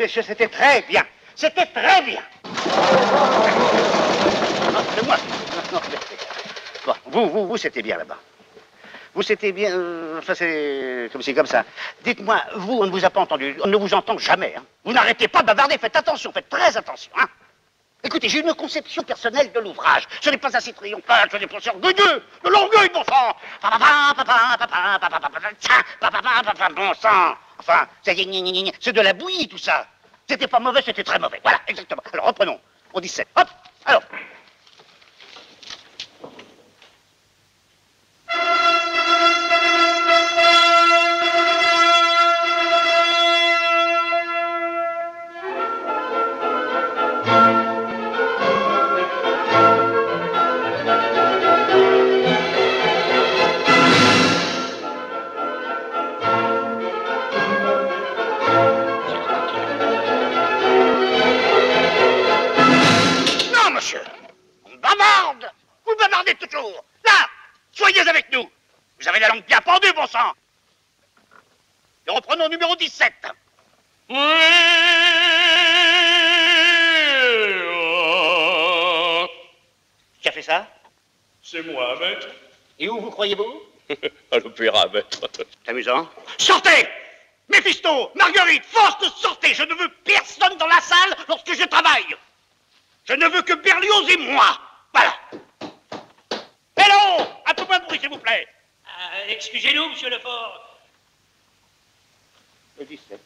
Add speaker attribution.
Speaker 1: monsieur, c'était très bien. C'était très bien. C'est moi. Non, Bon, vous, vous, vous, c'était bien là-bas. Vous, c'était bien. euh, Enfin, c'est comme comme ça. Dites-moi, vous, on ne vous a pas entendu. On ne vous entend jamais. hein. Vous n'arrêtez pas de bavarder. Faites attention, faites très attention. Hein. Écoutez, j'ai une conception personnelle de l'ouvrage. Ce n'est pas assez triomphal, ce n'est pas orgueilleux. De l'orgueil, bon sang. Bon sang. Enfin, gna, gna, gna. c'est de la bouillie, tout ça. C'était pas mauvais, c'était très mauvais. Voilà, exactement. Alors, reprenons. Au 17. Hop, alors. On bavarde. Vous bavardez toujours. Là, soyez avec nous. Vous avez la langue bien pendue, bon sang. Et reprenons numéro 17. Qui a fait ça?
Speaker 2: C'est moi, maître.
Speaker 1: Et où vous croyez-vous?
Speaker 2: À l'opéra, maître.
Speaker 1: C'est amusant. Sortez Méphisto, Marguerite, force, sortez Je ne veux personne dans la salle lorsque je. Je ne veux que Berlioz et moi. Voilà. Hello Un peu moins de bruit, s'il vous plaît.
Speaker 3: Euh, Excusez-nous, monsieur Lefort.
Speaker 1: Le 17.